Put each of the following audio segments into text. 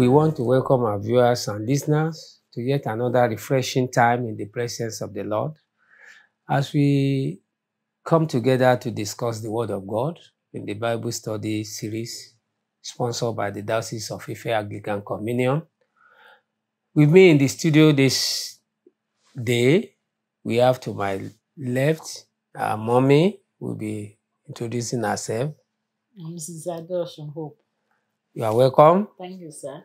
to welcome our viewers and listeners to yet another refreshing time in the presence of the Lord as we come together to discuss the Word of God in the Bible study series sponsored by the Diocese of Ife Anglican Communion. With me in the studio this day, we have to my left our mommy will be introducing herself. Mrs. Adoshin Hope. You are welcome. Thank you, sir.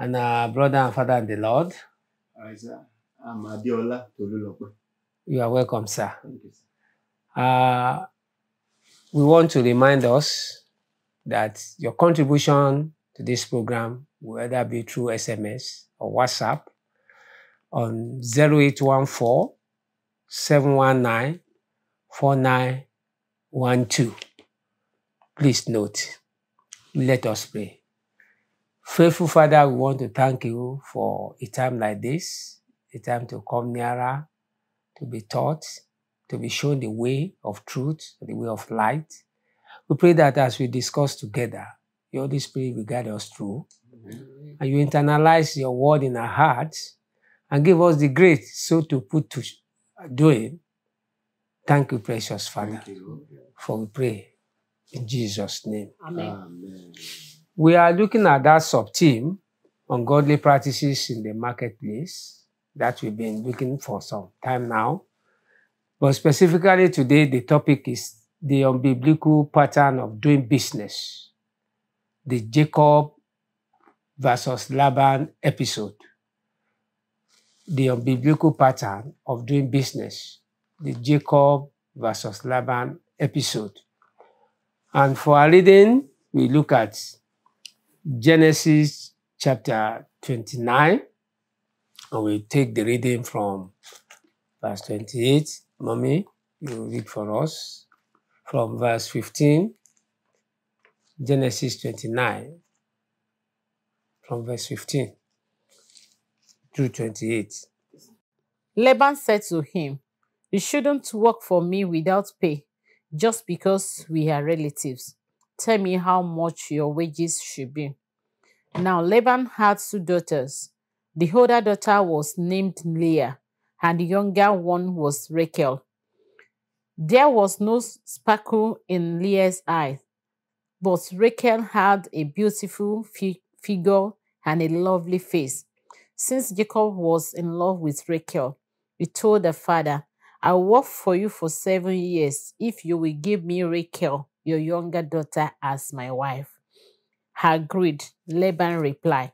And our brother and father in the Lord, Hi, sir. I'm Adeola Tolulope. you are welcome, sir. Thank you, sir. Uh, we want to remind us that your contribution to this program will either be through SMS or WhatsApp on 0814 719 4912. Please note, let us pray. Faithful Father, we want to thank you for a time like this, a time to come nearer, to be taught, to be shown the way of truth, the way of light. We pray that as we discuss together, your Holy Spirit will guide us through, and you internalize your word in our hearts and give us the grace so to put to doing. Thank you, precious Father, Thank you. for we pray in Jesus' name. Amen. Amen. We are looking at that sub theme ungodly practices in the marketplace that we've been looking for some time now. But specifically today, the topic is the unbiblical pattern of doing business, the Jacob versus Laban episode. The unbiblical pattern of doing business, the Jacob versus Laban episode. And for our reading, we look at Genesis chapter 29, and we take the reading from verse 28. Mommy, you read for us from verse 15, Genesis 29, from verse 15 through 28. Laban said to him, You shouldn't work for me without pay just because we are relatives. Tell me how much your wages should be. Now Laban had two daughters. The older daughter was named Leah, and the younger one was Rachel. There was no sparkle in Leah's eyes, but Rachel had a beautiful fi- figure and a lovely face. Since Jacob was in love with Rachel, he told the father, I'll work for you for seven years if you will give me Rachel, your younger daughter, as my wife. Agreed, Laban replied.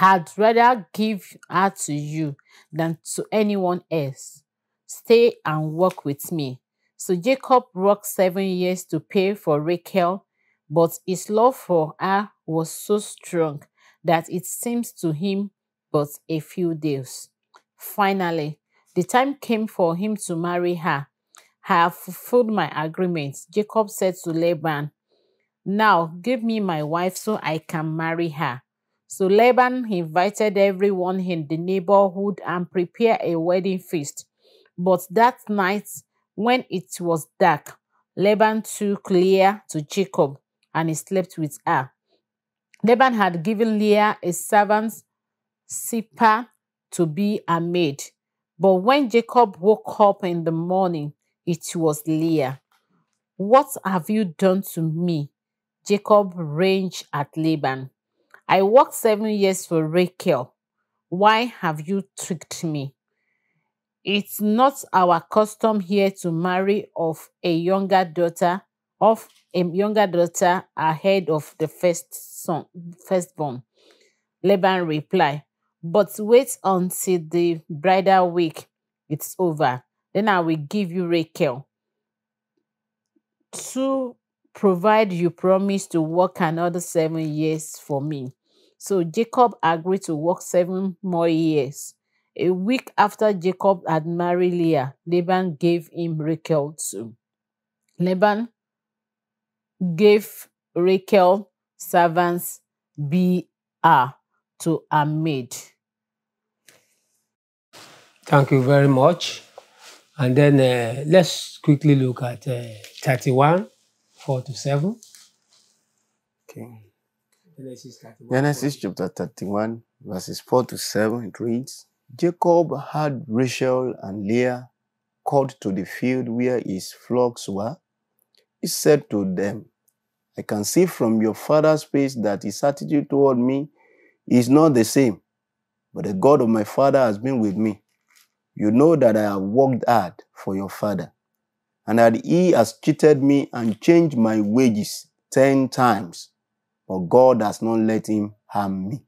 I'd rather give her to you than to anyone else. Stay and work with me. So Jacob worked seven years to pay for Rachel, but his love for her was so strong that it seems to him but a few days. Finally, the time came for him to marry her. Have fulfilled my agreement. Jacob said to Laban, Now give me my wife so I can marry her. So Laban invited everyone in the neighborhood and prepared a wedding feast. But that night, when it was dark, Laban took Leah to Jacob and he slept with her. Laban had given Leah a servant, Zilpah, to be a maid. But when Jacob woke up in the morning, it was Leah. What have you done to me? Jacob raged at Laban. I worked seven years for Rachel. Why have you tricked me? It's not our custom here to marry of a younger daughter of a younger daughter ahead of the first son, firstborn. Laban replied, But wait until the bridal week it's over. Then I will give you Rachel. To provide you promise to work another seven years for me. So Jacob agreed to work seven more years. A week after Jacob had married Leah, Laban gave him Rachel too. Laban gave Rachel servants Br to a maid. Thank you very much. And then uh, let's quickly look at uh, 31, 4 to 7. Okay. Genesis 31. Genesis chapter 31, verses 4 to 7, it reads Jacob had Rachel and Leah called to the field where his flocks were. He said to them, I can see from your father's face that his attitude toward me is not the same, but the God of my father has been with me. You know that I have worked hard for your father, and that he has cheated me and changed my wages ten times, but God has not let him harm me.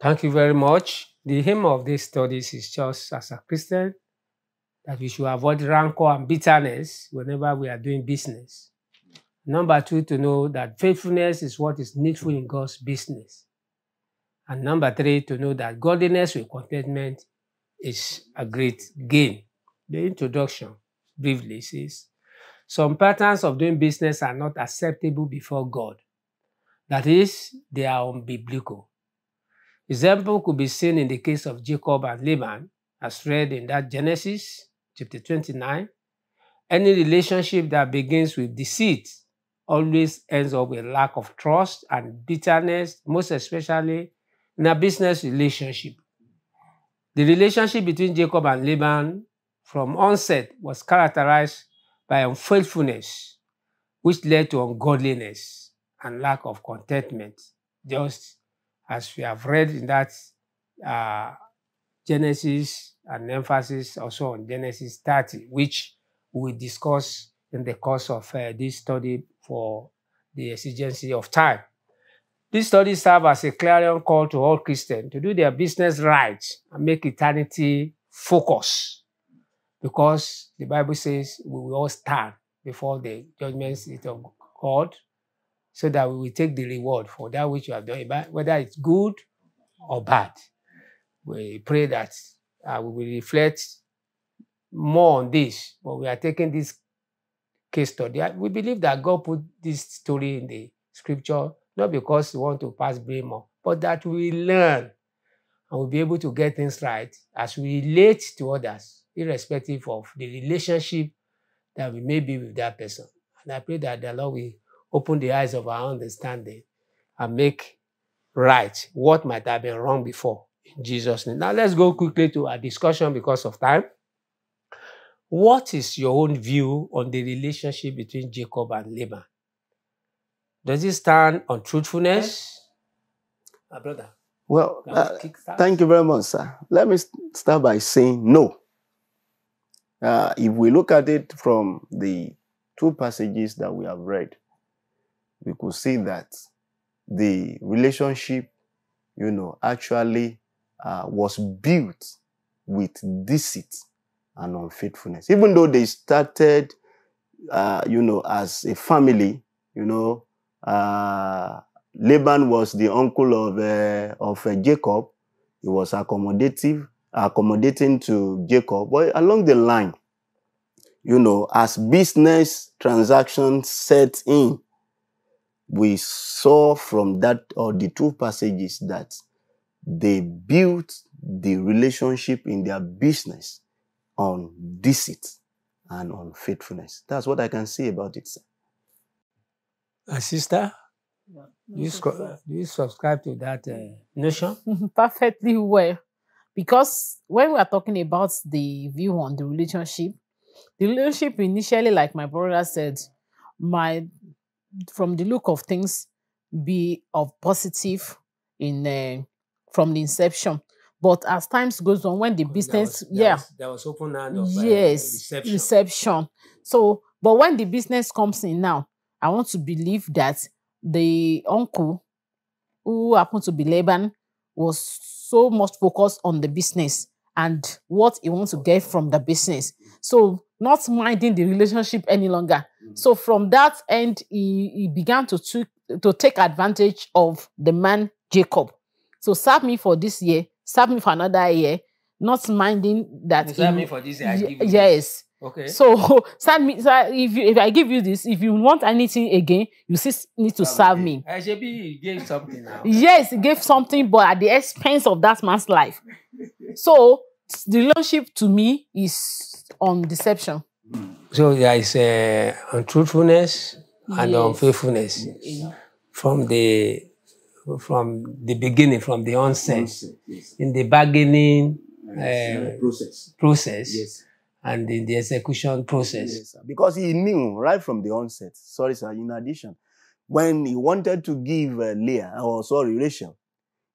Thank you very much. The aim of these studies is just as a Christian that we should avoid rancor and bitterness whenever we are doing business. Number two, to know that faithfulness is what is needful in God's business. And number three, to know that godliness with contentment is a great gain. The introduction briefly says some patterns of doing business are not acceptable before God. That is, they are unbiblical. Example could be seen in the case of Jacob and Laban, as read in that Genesis chapter 29. Any relationship that begins with deceit always ends up with lack of trust and bitterness, most especially in a business relationship. The relationship between Jacob and Laban from onset was characterized by unfaithfulness, which led to ungodliness and lack of contentment, just as we have read in that uh, Genesis and emphasis also on Genesis 30, which we discuss in the course of uh, this study for the exigency of time. This study serves as a clarion call to all Christians to do their business right and make eternity focus. Because the Bible says we will all stand before the judgment seat of God so that we will take the reward for that which you have done, whether it's good or bad. We pray that uh, we will reflect more on this, but we are taking this case study. We believe that God put this story in the scripture not because we want to pass blame on, but that we learn and we'll be able to get things right as we relate to others, irrespective of the relationship that we may be with that person. And I pray that the Lord will open the eyes of our understanding and make right what might have been wrong before in Jesus' name. Now let's go quickly to our discussion because of time. What is your own view on the relationship between Jacob and Laban? Does it stand on truthfulness? My brother. Well, uh, thank you very much, sir. Let me start by saying no. Uh, if we look at it from the two passages that we have read, we could see that the relationship, you know, actually uh, was built with deceit and unfaithfulness. Even though they started, uh, you know, as a family, you know, uh, Laban was the uncle of uh, of uh, Jacob. He was accommodative, accommodating to Jacob. But along the line, you know, as business transactions set in, we saw from that or the two passages that they built the relationship in their business on deceit and on faithfulness. That's what I can say about it. Sir. Uh, sister, do you, do you subscribe to that uh, notion? perfectly well. Because when we are talking about the view on the relationship, the relationship initially, like my brother said, might, from the look of things, be of positive in uh, from the inception. But as times goes on, when the business, There was, there yeah, was, there was open hand of uh, yes deception. reception so but when the business comes in now i want to believe that the uncle who happened to be laban was so much focused on the business and what he wants to get from the business. So not minding the relationship any longer. Mm. So from that end he, he began to, to take advantage of the man jacob. So serve me for this year serve me for another year not minding that serve me for this, I Ye- give you this. Yes Okay. so serve me so if you, if i give you this if you want anything again you still need to serve me I should be gave something now. yes he gave something but at the expense of that man's life so the relationship to me is on deception So there is uh, untruthfulness and Yes. unfaithfulness. from the from the beginning, from the onset, Onset, yes. in the bargaining Uh, uh, process. process Yes. And in the execution process. Yes, sir. Because he knew right from the onset. Sorry, sir. In addition, when he wanted to give uh, Leah, or sorry, Rachel,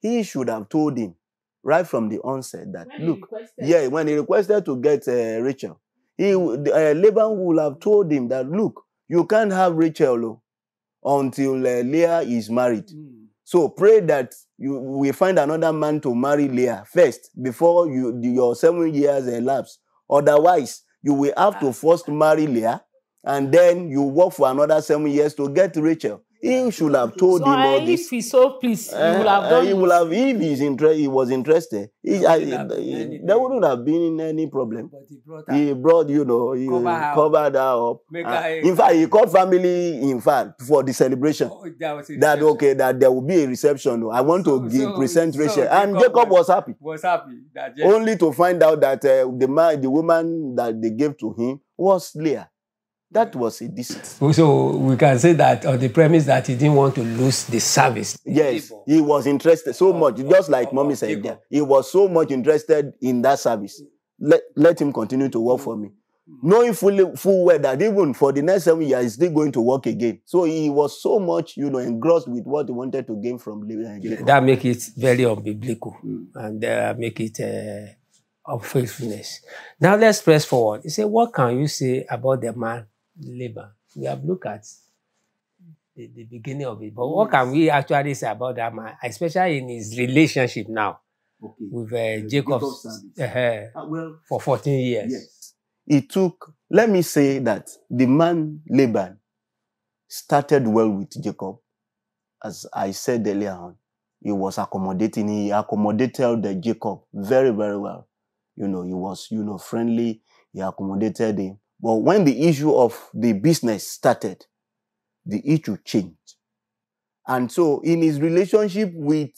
he should have told him right from the onset that look, yeah, when he requested to get uh, Rachel, he would- uh, Laban would have told him that look, you can't have Rachel oh, until uh, Leah is married. So pray that you will find another man to marry Leah first before you your seven years elapse. Otherwise, you will have to first marry Leah, and then you work for another seven years to get Rachel. He should have told So him all if this. he so pleased, he Uh, would have done he will have if he's inter- he was interested. He, I, wouldn't have been he- anything. there wouldn't have been any problem. But he brought. He brought, you know, he Cover covered her up. Make Uh, her in fact, he called family, in fact, for the celebration Oh, that was that okay that there will be a reception i want So- to give so- present so rachel and Jacob jacob was- was happy Was happy that yes, only to find out that uh, the man the woman that they gave to him was leah that was a deceit So we can say that on the premise that he didn't want to lose the service. yes he was interested so Of- much of- just like of- mommy said he was so much interested in that service let, let him continue to work for me knowing fully full well that even for the next seven years he's still going to work again so he was so much you know engrossed with what he wanted to gain from living. Jacob. That make it very unbiblical Mm. and uh, make it uh, unfaithfulness. Now let's press forward. He said, What can you say about the man Laban? We have looked at the, the beginning of it, but what can we actually say about that man, especially in his relationship now okay. with uh, Jacob Jacob's uh, Uh, well, for 14 years? yes. It took, let me say that the man Laban started well with Jacob. As I said earlier on, he was accommodating, he accommodated the Jacob very, very well. You know, he was, you know, friendly, he accommodated him. But when the issue of the business started, the issue changed. And so in his relationship with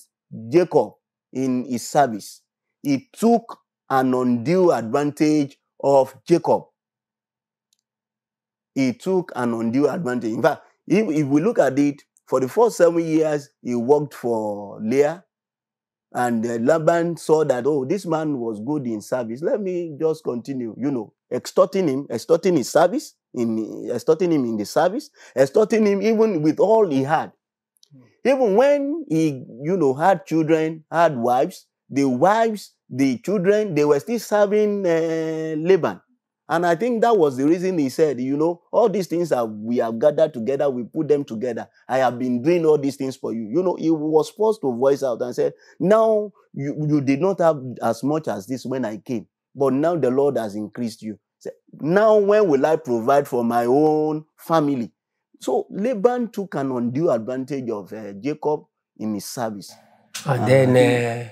Jacob in his service, he took an undue advantage of Jacob. He took an undue advantage. In fact, if, if we look at it, for the first seven years, he worked for Leah. And uh, Laban saw that, oh, this man was good in service. Let me just continue, you know, extorting him, extorting his service, in extorting him in the service, extorting him even with all he had. Even when he, you know, had children, had wives, the wives, the children, they were still serving uh, Laban. And I think that was the reason he said, you know, all these things that we have gathered together, we put them together. I have been doing all these things for you. You know, he was forced to voice out and said, now you, you did not have as much as this when I came, but now the Lord has increased you. Say, Now when will I provide for my own family? So Laban took an undue advantage of uh, Jacob in his service. And then, uh,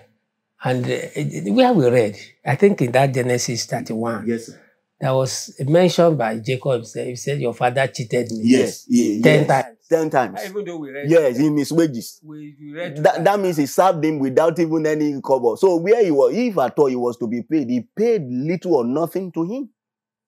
and uh, where we read, I think in that Genesis 31, Yes, sir. That was mentioned by Jacob himself. He said, Your father cheated me. Yes, ye- Ten yes. times. Ten times. Even though we read, Yes, in his wages. we, we read That, that means he served him without even any cover. So where he was, if at all he was to be paid, he paid little or nothing to him.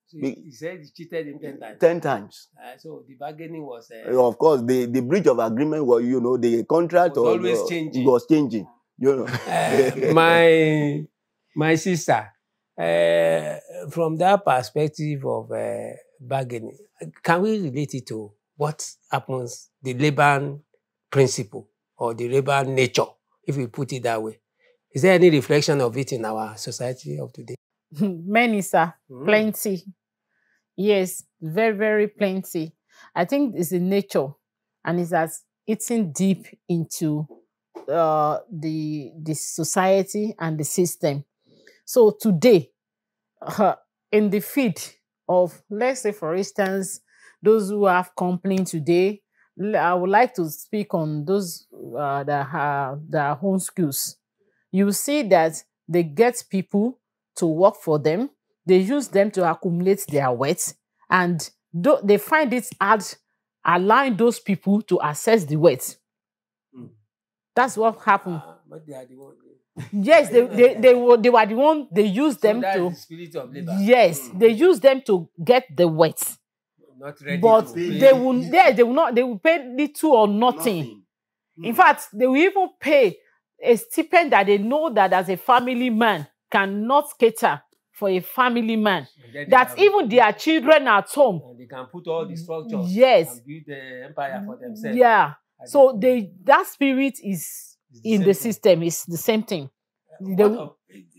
So he, he said he cheated him 10 times. Ten times. Uh, so the bargaining was. Uh, Of course, the, the breach of agreement was, you know, the contract Was or- always or- changing. was changing. You know. Uh, my my sister, uh, from that perspective of uh, bargaining, can we relate it to what happens, the Laban principle or the Laban nature, if we put it that way? Is there any reflection of it in our society of today? Many, sir. Mm. Plenty. Yes, very, very plenty. I think it's in nature and it's as eating deep into uh, the the society and the system. So today, uh, in the feed of, let's say, for instance, those who have complained today, I would like to speak on those uh, that have their own skills. You see that they get people to work for them. They use them to accumulate their wealth, and they find it hard allowing those people to access the wealth. Mm. That's what happened. Ah, but they are the one. Yes, they, they, they, were, they were the one, they used them so that's to, the spirit of Laban. yes, Mm. they used them to get the wealth. Not ready But to pay. pay. they will, yeah, they will not, they will pay little or nothing. In fact, they will even pay a stipend that they know that as a family man cannot cater for a family man. And then they That can- even their children at home. and they can put all the structures Yes. and build the empire for themselves. Yeah. So they that spirit is in the system. It's the same thing. The-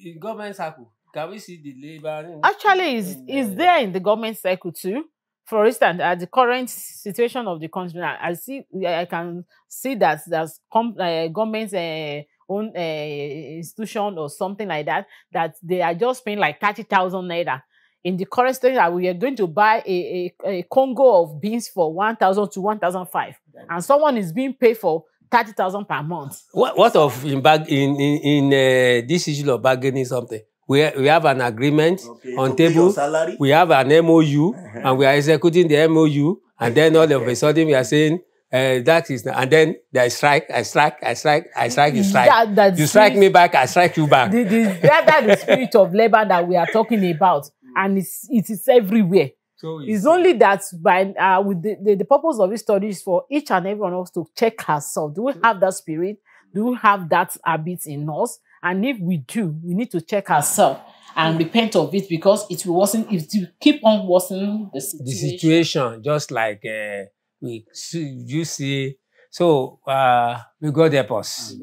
in government circle, can we see the labor? Actually, is is uh, there in the government cycle too. For instance, at the current situation of the country, I see I can see that there's com- uh, government uh, own uh, institution or something like that that they are just paying like thirty thousand naira. In the current state, that we are going to buy a, a, a Congo of beans for one thousand to one thousand five, and someone is being paid for thirty thousand per month. What, what of in bag in in, in uh, this issue of bargaining something? We we have an agreement on table. salary. We have an MOU Uh-huh. and we are executing the MOU, and then all of a sudden we are saying uh, that is, and then there is strike. I strike. I strike. I strike. You strike. That- that's you strike spirit- me back. I strike you back. the, the, that, that the spirit of labor that we are talking about, and it's it is everywhere. So It's only that by uh, with the, the, the purpose of this study is for each and every one of us to check ourselves. Do we have that spirit? Do we have that habit in us? And if we do, we need to check ourselves and repent of it because it will worsen. It will keep on worsening the situation. the situation, just like uh, we see, you see. So uh, we God help us.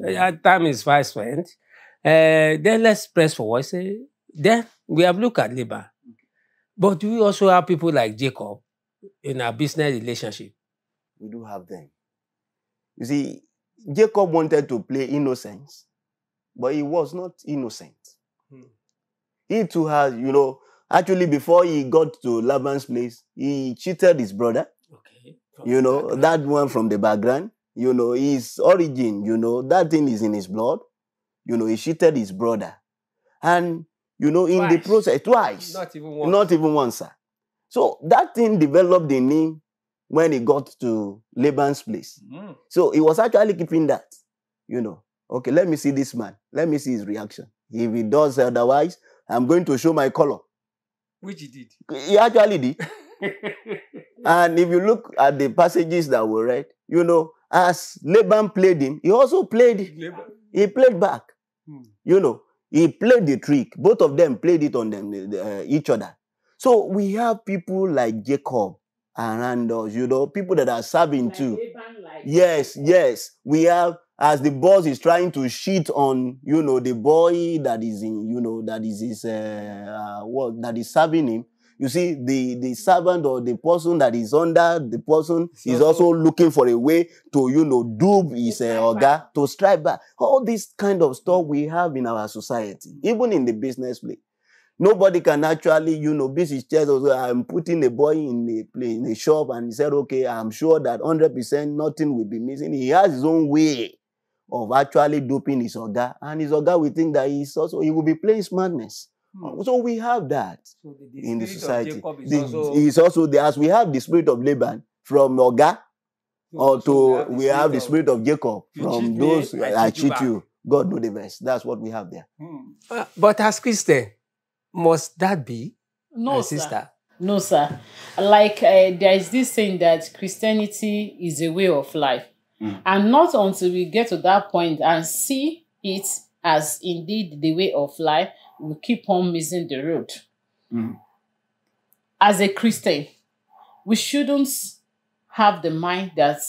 Time is fast spent. Uh, then let's press forward. Say, then we have looked at Laban, but do we also have people like Jacob in our business relationship? we do have them. You see, Jacob wanted to play innocence, but he was not innocent. Hmm. He too has, you know, actually before he got to Laban's place, he cheated his brother. Okay. You know, that one from the background. You know, his origin, you know, that thing is in his blood. You know, he cheated his brother. And, you know, in the process, twice. not even one. Not even once, sir. So that thing developed in him when he got to Laban's place. Mm. So he was actually keeping that, you know. Okay, let me see this man. Let me see his reaction. If he does otherwise, I'm going to show my color. Which he did. He actually did. And if you look at the passages that were read, you know, as Laban played him, he also played, Laban. he played back. Hmm. You know, he played the trick. Both of them played it on them, uh, each other. So we have people like Jacob around us, you know, people that are serving too. Yes, yes. We have as the boss is trying to cheat on, you know, the boy that is in, you know, that is his uh, uh what that is serving him. You see, the the servant or the person that is under the person It's is also- looking for a way to, you know, dupe his uh, orga to strike back. All this kind of stuff we have in our society, even in the business place. Nobody can actually, you know, this is just also, I'm putting a boy in a play in a shop and he said, okay, I'm sure that 100% nothing will be missing. He has his own way of actually duping his orga, and his orga will think that he's also, he will be playing smartness. Hmm. So we have that So the, in the spirit of society. Is The- also, It's also there, as we have the spirit of Laban from orga, or so to we have the spirit of Jacob You cheat from me, those I I cheat you cheat back. you. God know the best. That's what we have there. Hmm. Uh, but as Christian, must that be, No, my sir. sister? No, sir. Like uh, there is this saying that Christianity is a way of life, Mm. and not until we get to that point and see it as indeed the way of life, we keep on missing the road. Mm. As a Christian, we shouldn't have the mind that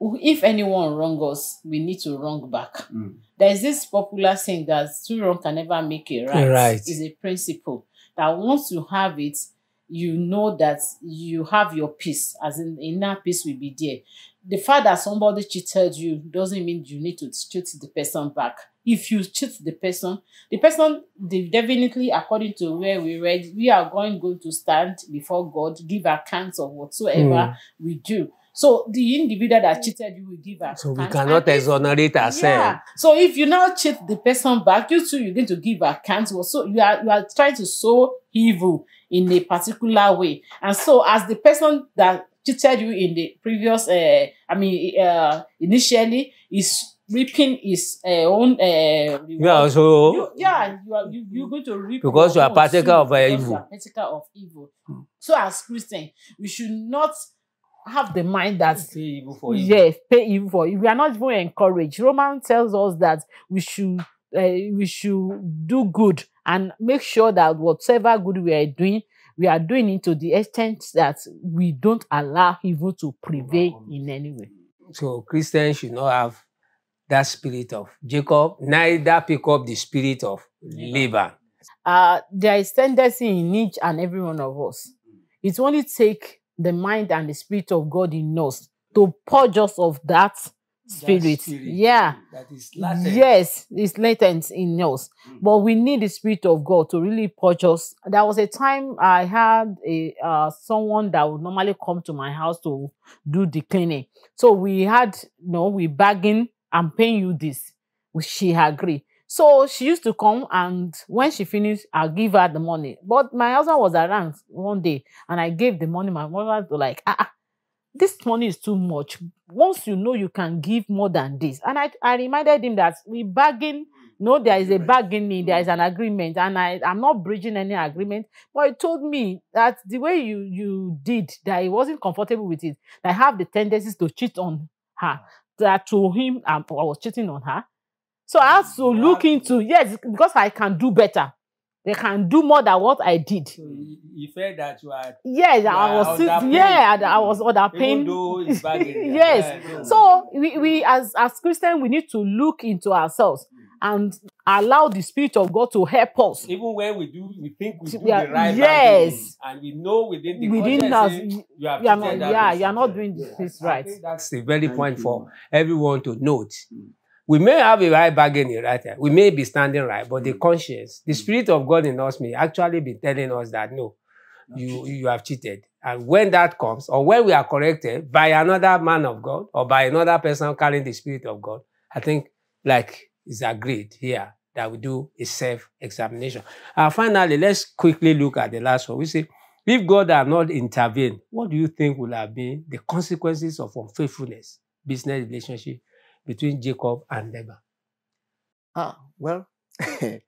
if anyone wrong us, we need to wrong back. Mm. There is this popular saying that two wrong can never make a right. Right. Is a principle that once you have it, you know that you have your peace, as in inner peace will be there. The fact that somebody cheated you doesn't mean you need to cheat the person back. If you cheat the person, the person definitely, according to where we read, we are going, going to stand before God, give accounts of whatsoever we do. So the individual that cheated you will give account. So we cannot if- exonerate ourselves. yeah. So if you now cheat the person back, you too, you're going to give account. So you are you are trying to sow evil in a particular way. And so as the person that cheated you in the previous uh I mean uh initially is reaping his uh, own uh reward. Yeah, so You, yeah, you are you, you're going to reap Because you are partaker of, uh, evil. You are partaker of evil. So as Christian, we should not have the mind that Pay evil for evil. yes, pay evil for evil. We are not even encouraged. Roman tells us that we should uh, we should do good and make sure that whatever good we are doing, we are doing it to the extent that we don't allow evil to prevail in any way. So Christians should not have that spirit of Jacob, neither pick up the spirit of Laban. uh, there is tendency in each and every one of us. It only take the mind and the spirit of God in us to purge us of that spirit. Yeah. That is latent. Yes, it's latent in us. But we need the spirit of God to really purge us. There was a time I had a uh, someone that would normally come to my house to do the cleaning. So we had, you know, we bargain, I'm paying you this. She agreed. So she used to come and when she finished, I'll give her the money. But my husband was around one day and I gave the money. My mother was like, ah, ah, this money is too much. Once you know you can give more than this. And I, I reminded him that we bargain, no, there is a bargaining, there is an agreement, and I, I'm not breaching any agreement. But he told me that the way you you did, that he wasn't comfortable with it, that I have the tendencies to cheat on her. That to him, um, I was cheating on her. So I had to look into yes, because I can do better. They can do more than what I did. So he, he felt that you are Yes, You I was yeah, I I was underpaying. though it's yes. Yeah, So we, we as as Christians, we need to look into ourselves and allow the Spirit of God to help us. even when we do, we think we do Yeah, the right yes. bargaining, and we know within the Within us, say, you have you are not- that yeah, you are not doing Yes. this I right. think that's the very Thank point you. for everyone to note. We may have a right bargaining right here. We may be standing right, but the mm. conscience, the mm. spirit of God in us may actually be telling us that no, you you have cheated. And when that comes, or when we are corrected by another man of God or by another person carrying the spirit of God, I think like it's agreed here that we do a self-examination. And finally, let's quickly look at the last one. We say, if God had not intervened, what do you think would have been the consequences of unfaithfulness, business relationship between Jacob and Laban? Ah, well, uh,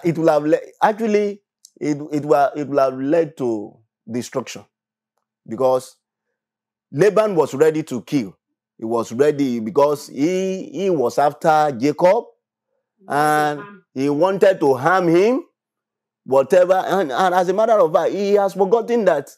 it will have le- actually it it will it will have led to destruction because Laban was ready to kill. He was ready because he he was after Jacob and he wanted to harm him, whatever. And, and as a matter of fact, he has forgotten that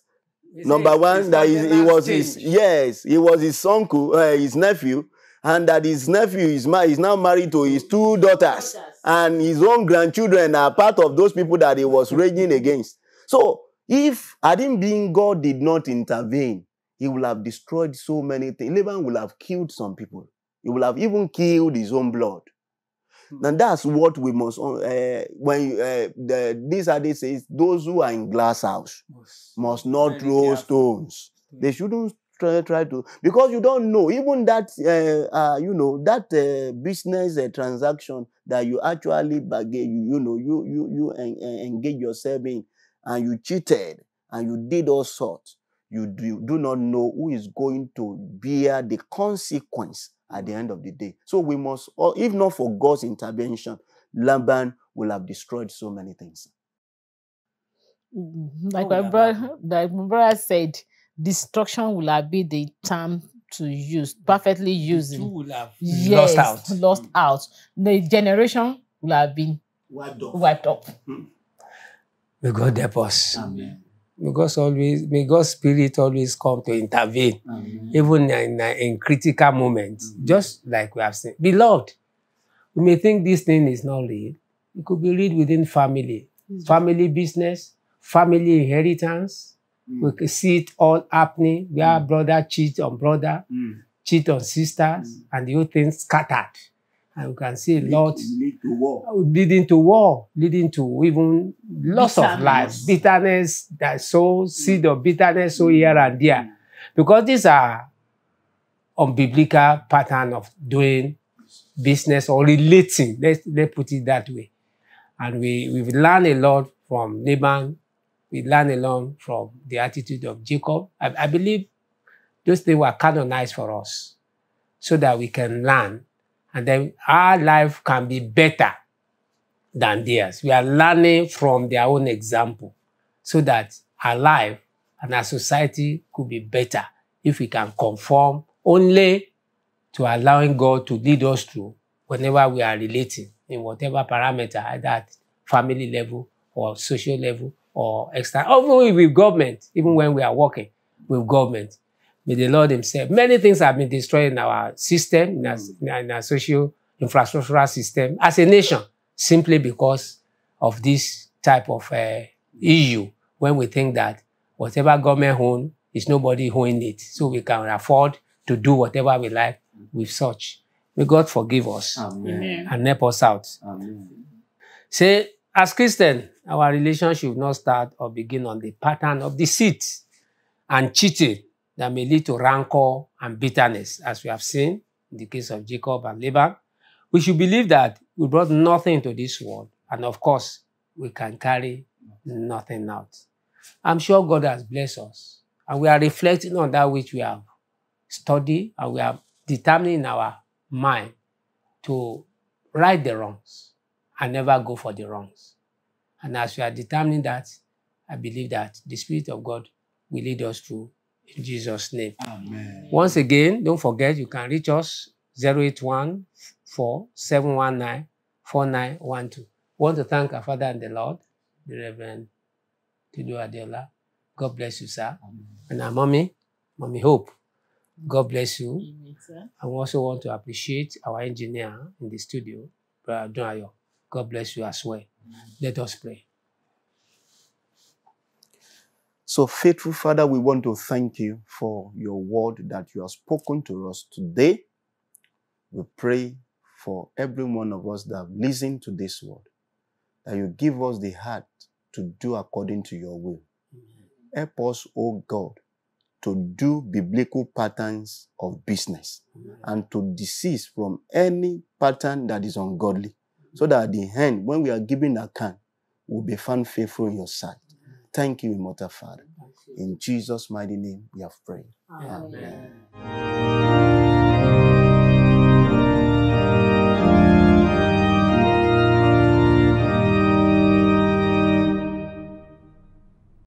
number one that he, he was his yes he was his uncle uh, his nephew and that his nephew is ma- is now married to his two daughters. And his own grandchildren are part of those people that he was raging against. So if hadn't been god did not intervene he will have destroyed so many things laban will have killed some people. He will have even killed his own blood. And that's what we must uh, when uh, the, this Ade says those who are in glass house must not Very throw stones. They shouldn't try, try to because you don't know even that uh, uh, you know that uh, business transaction that you actually bargain you you know you you you en- en- engage yourself in and you cheated and you did all sorts. You do, you do not know who is going to bear the consequence at the end of the day. So we must, or if not for God's intervention, Laban will have destroyed so many things. Mhm. Like Oh, my yeah, brother, like my brother said, destruction will have been the term to use, perfectly Two using. will have Yes, lost out. lost out. The generation will have been wiped off up. May God help us. Amen. May God's always, may God's spirit always come to intervene, even in, in critical moments, just like we have seen. Beloved, we may think this thing is not real. It could be real within family, family business, family inheritance. We can see it all happening. Where brother cheat on brother, cheat on sisters, and the whole thing scattered. And we can see a lot Lead to war. leading to war, leading to even loss of life, Bitterness. that sow seed of bitterness so here and there. Because these are unbiblical pattern of doing business or relating. Let's let's put it that way. And we, we've learned a lot from Laban. We learned a lot from the attitude of Jacob. I, I believe those things were canonized for us so that we can learn and then our life can be better than theirs. We are learning from their own example so that our life and our society could be better if we can conform only to allowing God to lead us through whenever we are relating in whatever parameter, at family level or social level or external, even with government, even when we are working with government. May the Lord Himself. Many things have been destroyed in our system, in our, in our social infrastructural system as a nation, simply because of this type of uh, issue when we think that whatever government own is nobody owning it. So we can afford to do whatever we like with such. May God forgive us Amen. and help us out. Say, as Christian, our relationship should not start or begin on the pattern of deceit and cheating that may lead to rancor and bitterness, as we have seen in the case of Jacob and Laban. We should believe that we brought nothing to this world, and of course, we can carry nothing out. I'm sure God has blessed us, and we are reflecting on that which we have studied, and we are determining in our mind to right the wrongs and never go for the wrongs. And as we are determining that, I believe that the Spirit of God will lead us through in Jesus' name. Amen. Once again, don't forget you can reach us 081 719 4912. Want to thank our Father and the Lord, the Reverend Tido Adeola. God bless you, sir. And our mommy, Mommy Hope. God bless you. Amen, sir. I also want to appreciate our engineer in the studio, Brother Adonayo. God bless you as well. Let us pray. So, faithful Father, we want to thank you for your word that you have spoken to us today. We pray for every one of us that have listened to this word, that you give us the heart to do according to your will. Help us, O God, to do biblical patterns of business and to desist from any pattern that is ungodly, so that at the end, when we are giving account, we'll be found faithful in your sight. Thank you, Immortal Father. In Jesus' mighty name, we have prayed. Amen. Amen.